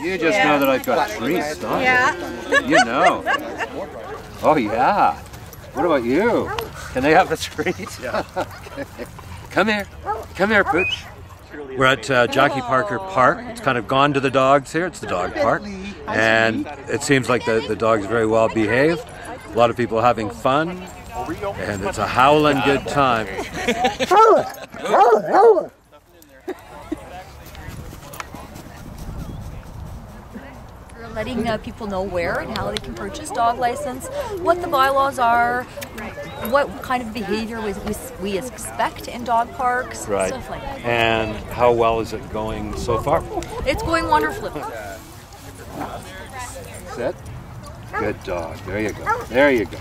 You just Yeah. know that I've got treats, don't Yeah. you? You know. Oh yeah. What about you? Can they have a treat? Yeah. Come here. Come here, Pooch. We're at uh, Jackie Parker Park. It's kind of gone to the dogs here. It's the dog park. And it seems like the, the dog's very well behaved. A lot of people having fun. And it's a howling good time. We're letting uh, people know where and how they can purchase dog license, what the bylaws are, what kind of behavior we, we, we expect in dog parks, Right. stuff like that. And how well is it going so far? It's going wonderfully. Sit. Good dog. There you go. There you go.